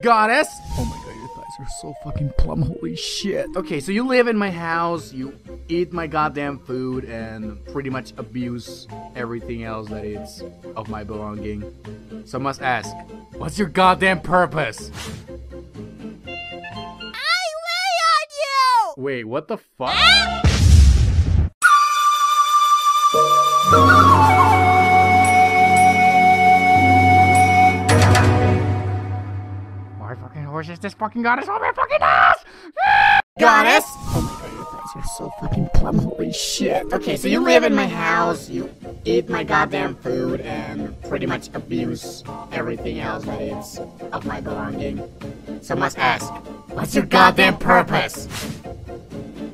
Goddess! Oh my god, your thighs are so fucking plumb. Holy shit. Okay, so you live in my house, you eat my goddamn food, and pretty much abuse everything else that is of my belonging. So I must ask, what's your goddamn purpose? I lay on you! Wait, what the fuck? Why fucking horse is this fucking goddess on my fucking ass? Goddess? Oh my god, your thighs are so fucking plumb. Holy shit. Okay, so you live in my house, you eat my goddamn food, and pretty much abuse everything else that is of my belonging. So I must ask, what's your goddamn purpose?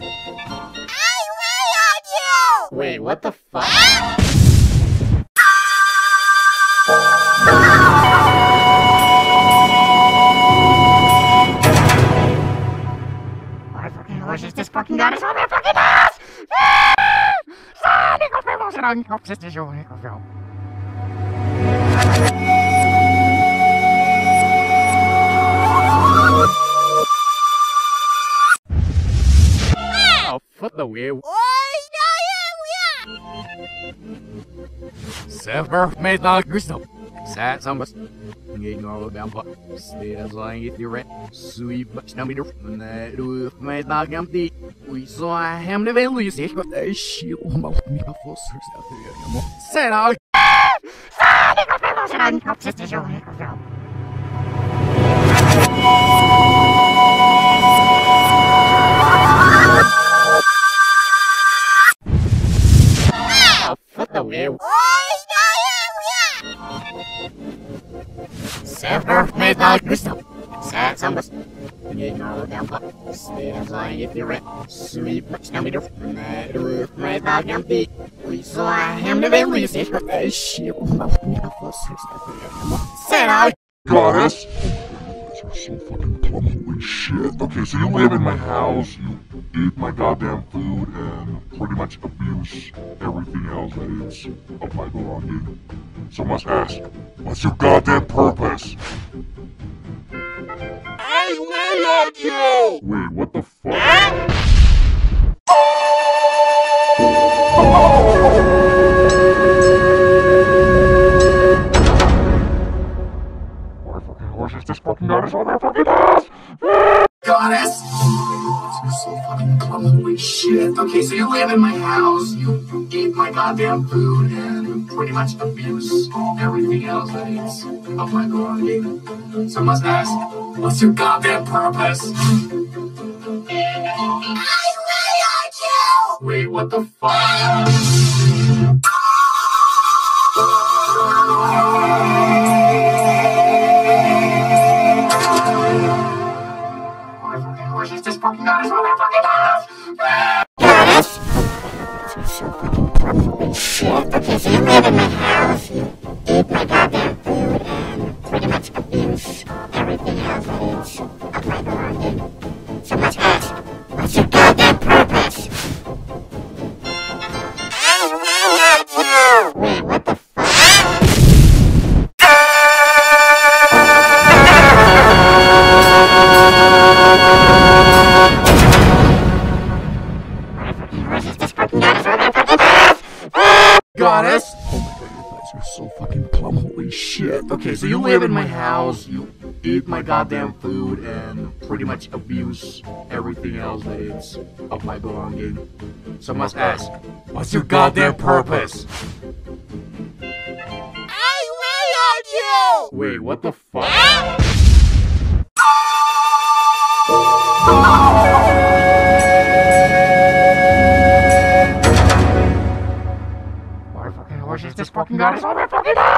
I lay on you! Wait, what the fuck? Ah! And Uncomposition of Film. Oh, foot the wheel. Oi, no, yeah, Sever made the gusto. Sad sambas. Nghĩ ngồi bám bọ. Stay rồi đi rent. Suy bạch nam đi. Nè đu mày ta gam đi. Ui xoa hem đi về lùi xí. Ey, shit. Oh my god, mina fossers out there. Jag må- Sad all. Sonic of Memos and Uncomposition of Film. Oh, foot the wheel. Made the gusto. Sad. Nghĩ ngồi bám bọ. Stay đi được. Nè đu mày ta gam đi. Ui xoa hem đi về lùi xí. Ey, shit. Oh my god, mina fossers out. Goddess? Are so fucking plumb. Holy shit. Okay, so you live in my house, you eat my goddamn food, and pretty much abuse everything else that is of my belonging. So I must ask, what's your goddamn purpose? I lay on you! Wait, what the fuck? Goddamn food, and pretty much abuse everything else that is my belonging. So I must ask, what's your goddamn purpose? I you! Wait, what the fuck? This fucking fucking? Shit. So you live in my house, you live in my house, you eat my goddamn food, and pretty much abuse everything else that is of my belonging. So I must ask, what's your goddamn purpose? I on you! Wait, what the fuck? Why the fucking horse is this fucking goddess on my fucking ass?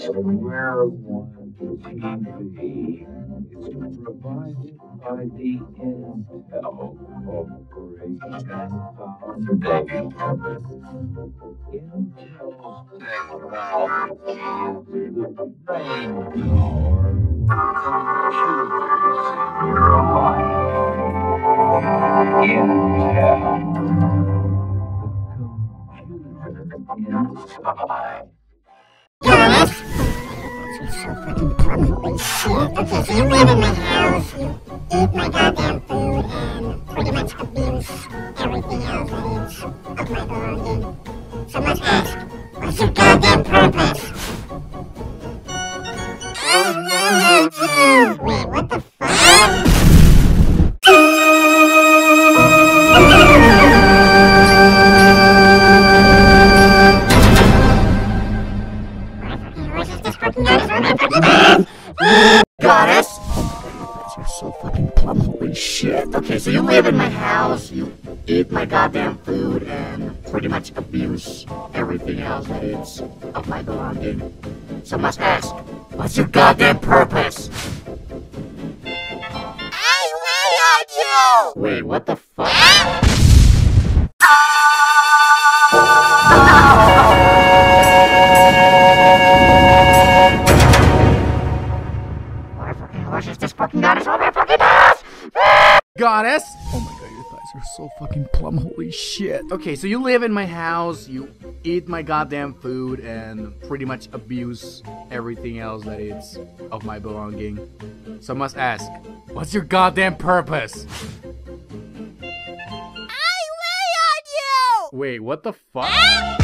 Is Square One TV. It's provided by the Intel Corporation Foundation. Intel's technology is the brain power of your life. Intel, inside. Thomas? You're so fucking pregnant and shit. Okay, so you live in my house, you eat my goddamn food, and pretty much abuse everything else I eat of my own. So much ass. ask, what's your goddamn purpose? Shit. Okay, so you live in my house, you eat my goddamn food, and pretty much abuse everything else that is of my belonging. So I must ask, what's your goddamn purpose? I on you! Wait, what the fuck? Ah! Goddess? Oh my god, your thighs are so fucking plumb. Holy shit. Okay, so you live in my house, you eat my goddamn food, and pretty much abuse everything else that is of my belonging. So I must ask, what's your goddamn purpose? I lay on you! Wait, what the fuck? Ah!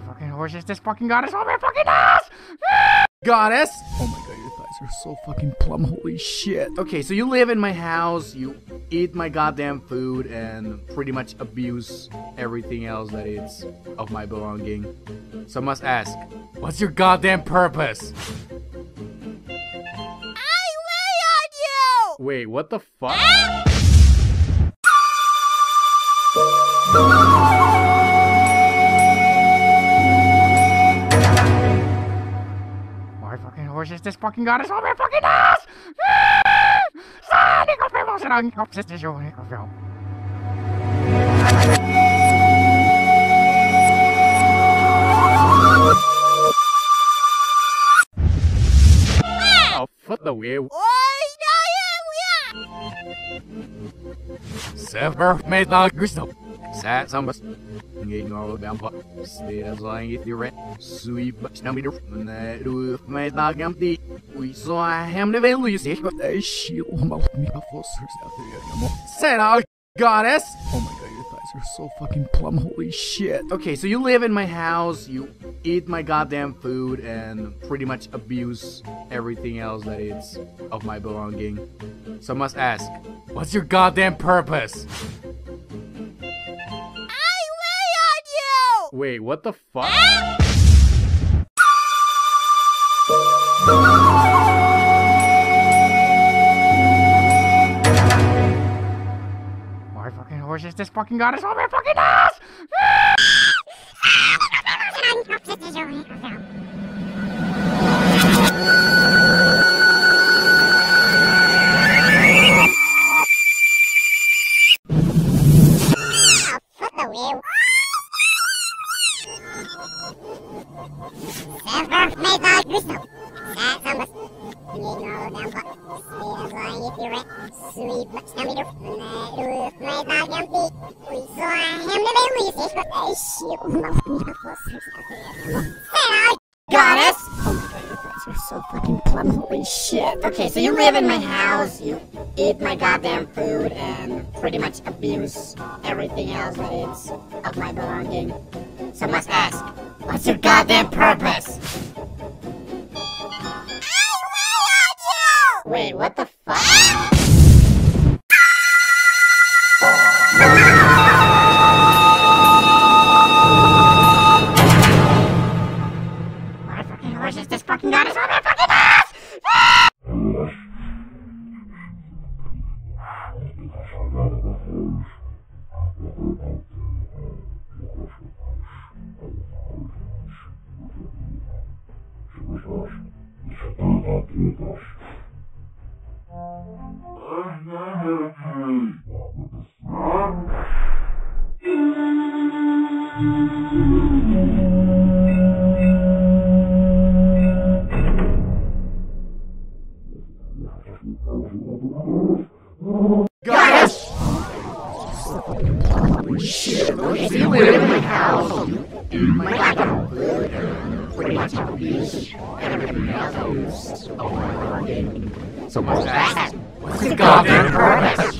Why fucking horse is this fucking goddess over my fucking ass? Goddess? Oh my god, your thighs are so fucking plumb. Holy shit. Okay, so you live in my house, you eat my goddamn food, and pretty much abuse everything else that is of my belonging. So I must ask, what's your goddamn purpose? I lay on you! Wait, what the fuck? Ah! Fucking horse is this fucking goddess over my fucking ass? Sonic of emotion on obsession of film. Oh, foot the wheel. Oi, no, yeah, Sever made the gusto. Sat some all- Say now, goddess. Oh my god, your thighs are so fucking plumb. Holy shit. Okay, so you live in my house, you eat my goddamn food, and pretty much abuse everything else that is of my belonging. So I must ask, what's your goddamn purpose? Wait, what the fuck? Why fucking horse is this fucking goddess over my fucking ass? Sever made the gusto. Sat some bus. Nghi ngờ đám vợ. Stay rồi ít đi rent. Suy bất năm đi được. Nè đuôi mày ta găm đi. Ui xoa hem để về lùi xế. Hey, shield. I'm out me my foster's out there. Say Goddess? Oh my god, your thighs are so fucking plumb. Holy shit. Okay, so you live in my house, you eat my goddamn food, and pretty much abuse everything else that is of my belonging. So I must ask, what's your goddamn purpose? I want you. Wait, what the fuck? Goddess! Is a So what's that? What's the goddamn purpose?